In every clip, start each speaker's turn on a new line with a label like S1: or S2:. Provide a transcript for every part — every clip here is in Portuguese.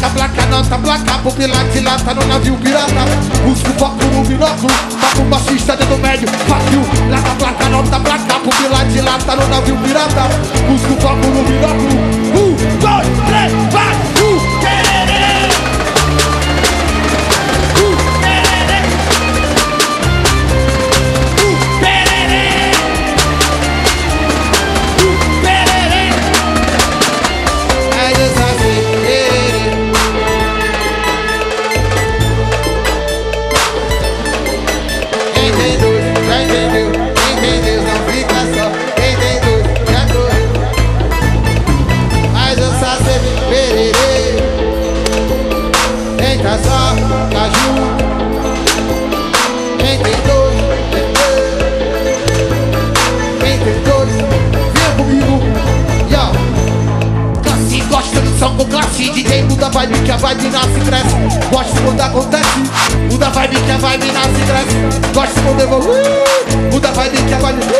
S1: Placa, placa, nota, placa, pupila de lata no navio pirata. Busco foco no binóculo, papo dentro dedo médio, partiu. Lata, placa, nota, placa, pupila de lata no navio pirata. Busco foco no binóculo. Com classe DJ muda a vibe que a vibe nasce e cresce. Gosto quando acontece Muda a vibe que a vibe nasce e cresce. Gosto quando evolui Muda a vibe que a vibe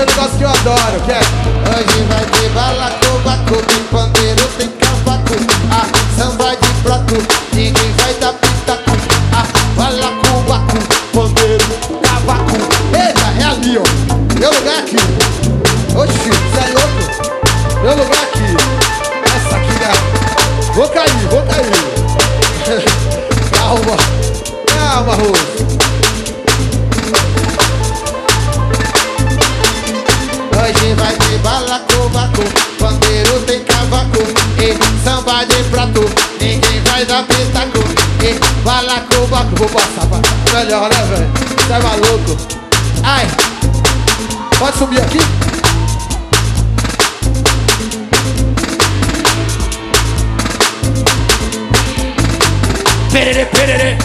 S1: Olha que negócio que eu adoro, quer? Hoje vai ter balacobaco, tem pandeiro, tem cavaco, ah, samba de prato, ninguém vai dar pitaco, ah, balacobaco, pandeiro, cavaco, eita, é ali, ó, meu lugar é aqui, oxi, você é louco, meu lugar é aqui, essa aqui, né? vou cair, vou cair, calma, calma, Rose. Balacobaco, vou passar pra melhor, né, velho? É maluco? Ai, pode subir aqui? Perere, perere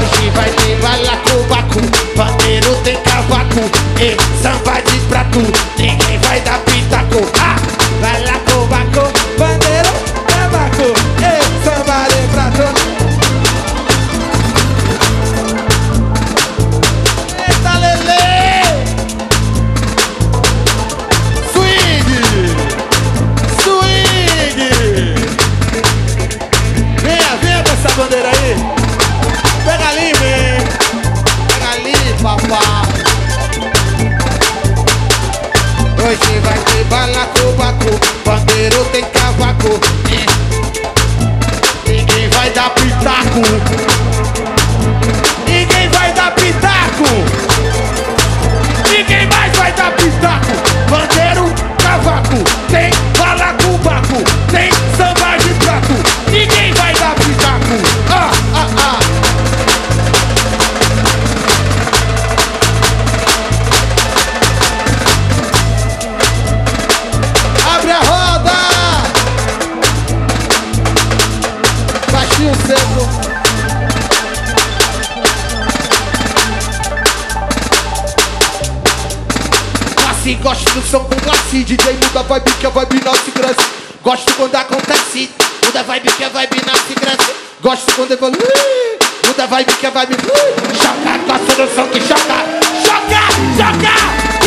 S1: Hoje vai ter balacobaco, pandeiro tem cavaco E samba de prato, ninguém papá. Hoje vai ter balacobaco Pandeiro tem cavaco Ninguém vai dar pitaco Gosto do som com classe. DJ muda a vibe que a vibe se cresce. Gosto quando acontece Muda a vibe que a vibe se cresce. Gosto quando evolui Muda a vibe que a vibe Choca, gosto do som que choca Choca, choca